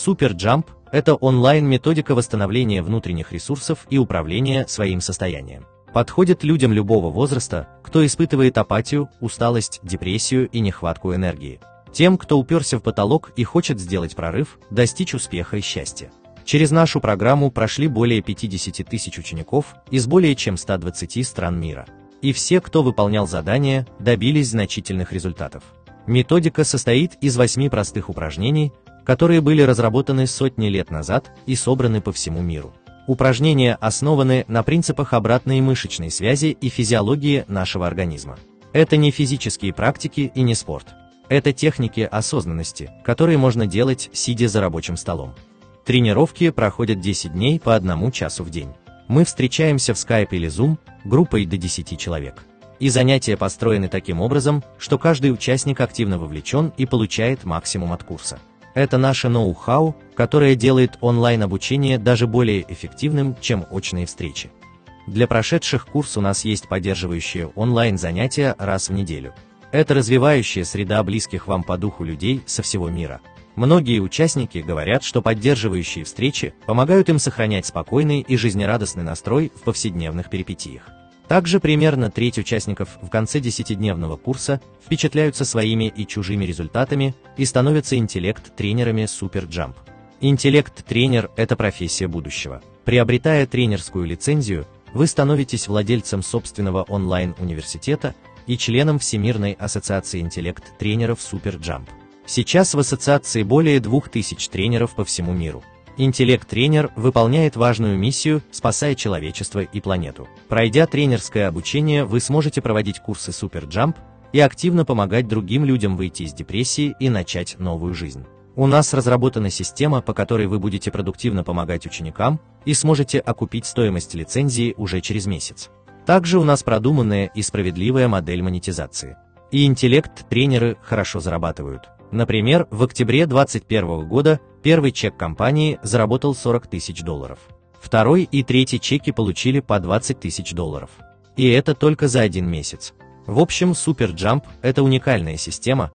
SuperJump – это онлайн-методика восстановления внутренних ресурсов и управления своим состоянием. Подходит людям любого возраста, кто испытывает апатию, усталость, депрессию и нехватку энергии. Тем, кто уперся в потолок и хочет сделать прорыв, достичь успеха и счастья. Через нашу программу прошли более 50 тысяч учеников из более чем 120 стран мира. И все, кто выполнял задания, добились значительных результатов. Методика состоит из восьми простых упражнений, которые были разработаны сотни лет назад и собраны по всему миру. Упражнения основаны на принципах обратной мышечной связи и физиологии нашего организма. Это не физические практики и не спорт. Это техники осознанности, которые можно делать, сидя за рабочим столом. Тренировки проходят 10 дней по одному часу в день. Мы встречаемся в Skype или Zoom группой до 10 человек. И занятия построены таким образом, что каждый участник активно вовлечен и получает максимум от курса. Это наше ноу-хау, которое делает онлайн-обучение даже более эффективным, чем очные встречи. Для прошедших курс у нас есть поддерживающие онлайн-занятия раз в неделю. Это развивающая среда близких вам по духу людей со всего мира. Многие участники говорят, что поддерживающие встречи помогают им сохранять спокойный и жизнерадостный настрой в повседневных перипетиях. Также примерно треть участников в конце десятидневного курса впечатляются своими и чужими результатами и становятся интеллект-тренерами SuperJump. Интеллект-тренер – это профессия будущего. Приобретая тренерскую лицензию, вы становитесь владельцем собственного онлайн-университета и членом Всемирной ассоциации интеллект-тренеров SuperJump. Сейчас в ассоциации более 2000 тренеров по всему миру. Интеллект-тренер выполняет важную миссию, спасая человечество и планету. Пройдя тренерское обучение, вы сможете проводить курсы SuperJump и активно помогать другим людям выйти из депрессии и начать новую жизнь. У нас разработана система, по которой вы будете продуктивно помогать ученикам и сможете окупить стоимость лицензии уже через месяц. Также у нас продуманная и справедливая модель монетизации. И интеллект-тренеры хорошо зарабатывают. Например, в октябре 2021 года первый чек компании заработал 40 тысяч долларов. Второй и третий чеки получили по 20 тысяч долларов. И это только за один месяц. В общем, SuperJump – это уникальная система,